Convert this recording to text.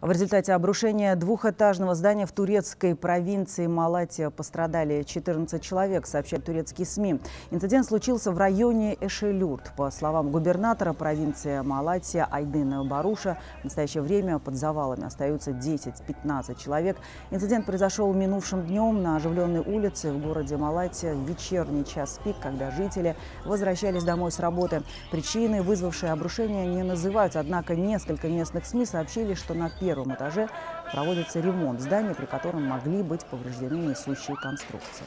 В результате обрушения двухэтажного здания в турецкой провинции Малатия пострадали 14 человек, сообщают турецкие СМИ. Инцидент случился в районе Эшелюрт. По словам губернатора провинции Малатия Айдына Баруша, в настоящее время под завалами остаются 10-15 человек. Инцидент произошел минувшим днем на оживленной улице в городе Малатия в вечерний час пик, когда жители возвращались домой с работы. Причины, вызвавшие обрушение, не называются, однако несколько местных СМИ сообщили, что на первом первом этаже проводится ремонт здания, при котором могли быть повреждены несущие конструкции.